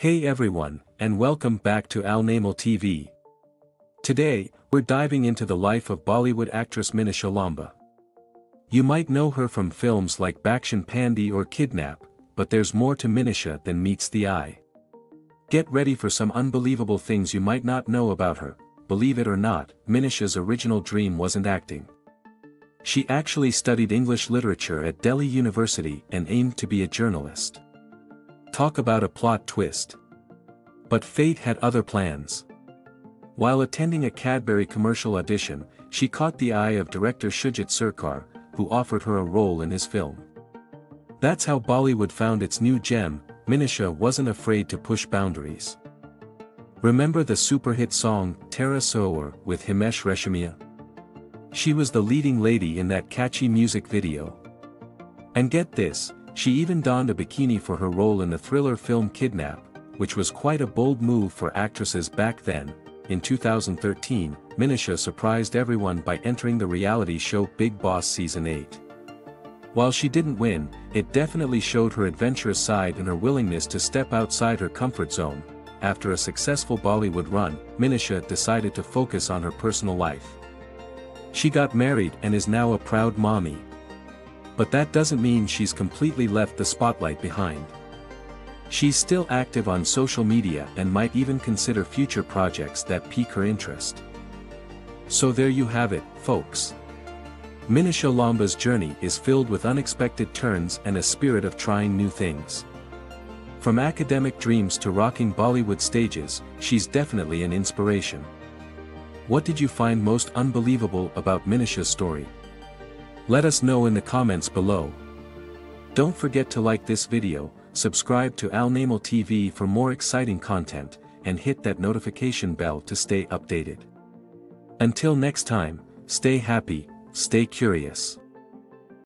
Hey everyone, and welcome back to Al Namal TV. Today, we're diving into the life of Bollywood actress Minissha Lamba. You might know her from films like Bakshan Pandi or Kidnap, but there's more to Minissha than meets the eye. Get ready for some unbelievable things you might not know about her, believe it or not, Minissha's original dream wasn't acting. She actually studied English literature at Delhi University and aimed to be a journalist. Talk about a plot twist. But fate had other plans. While attending a Cadbury commercial audition, she caught the eye of director Shoojit Sircar, who offered her a role in his film. That's how Bollywood found its new gem, Minissha wasn't afraid to push boundaries. Remember the super hit song, Tera Surroor, with Himesh Reshammiya? She was the leading lady in that catchy music video. And get this, she even donned a bikini for her role in the thriller film Kidnap, which was quite a bold move for actresses back then. In 2013, Minissha surprised everyone by entering the reality show Bigg Boss Season 8. While she didn't win, it definitely showed her adventurous side and her willingness to step outside her comfort zone. After a successful Bollywood run, Minissha decided to focus on her personal life. She got married and is now a proud mommy. But that doesn't mean she's completely left the spotlight behind. She's still active on social media and might even consider future projects that pique her interest. So there you have it, folks. Minissha Lamba's journey is filled with unexpected turns and a spirit of trying new things. From academic dreams to rocking Bollywood stages, she's definitely an inspiration. What did you find most unbelievable about Minissha's story? Let us know in the comments below. Don't forget to like this video, subscribe to Al Namal TV for more exciting content, and hit that notification bell to stay updated. Until next time, stay happy, stay curious.